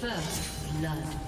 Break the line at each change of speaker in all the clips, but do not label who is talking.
First blood.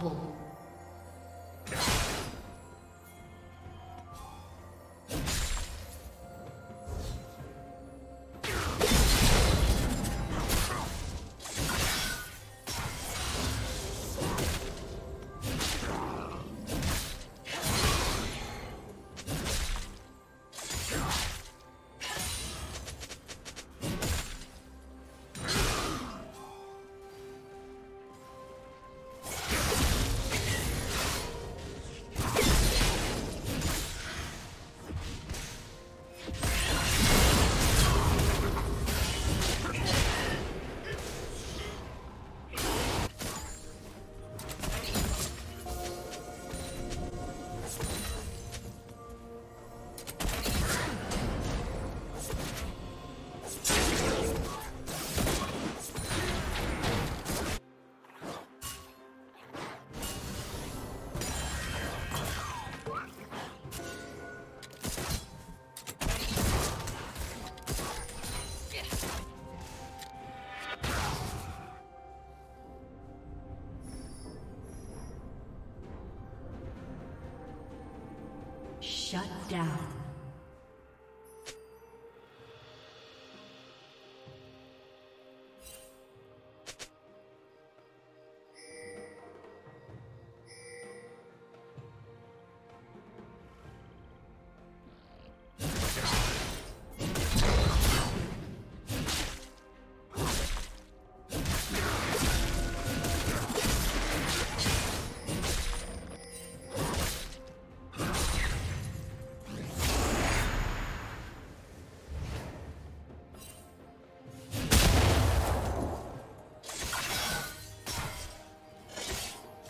不。Shut down.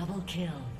Double kill.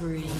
spree.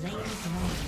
Slain the dragon.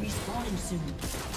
Respawning soon.